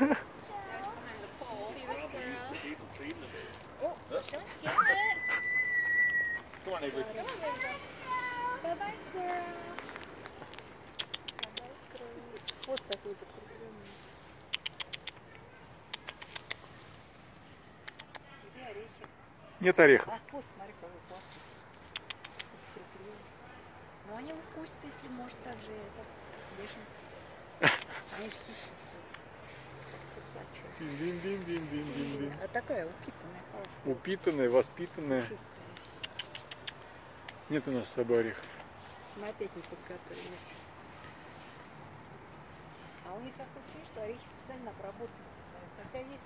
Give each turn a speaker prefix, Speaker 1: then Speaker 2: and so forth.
Speaker 1: Oh, don't get it.
Speaker 2: Come on, Avery.
Speaker 3: Bye bye, squirrel. Вот такой закругленный.
Speaker 4: Где орехи?
Speaker 2: Нет орехов.
Speaker 4: А, хвост, смотри, какой классный. Закреплен. Но они укусят, если может так же это бешенство дать. Они же хищники. Кусачие.
Speaker 2: Дин-дин-дин-дин-дин-дин.
Speaker 4: А такая упитанная, хорошая.
Speaker 2: Упитанная, воспитанная.
Speaker 4: Пушистая.
Speaker 2: Нет у нас с собой орехов.
Speaker 4: Мы опять не подготовились. А у них такое ощущение, что орехи специально обработаны. Хотя есть